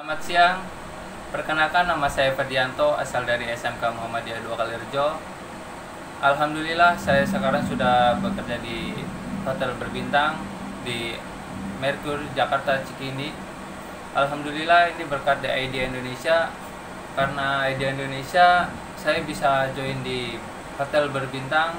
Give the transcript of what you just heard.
Selamat siang, perkenalkan nama saya Ferdianto asal dari SMK Muhammadiyah 2 Kalirjo. Alhamdulillah saya sekarang sudah bekerja di hotel berbintang di Merkur Jakarta Cikini. Alhamdulillah ini berkat The Idea Indonesia karena Idea Indonesia saya bisa join di hotel berbintang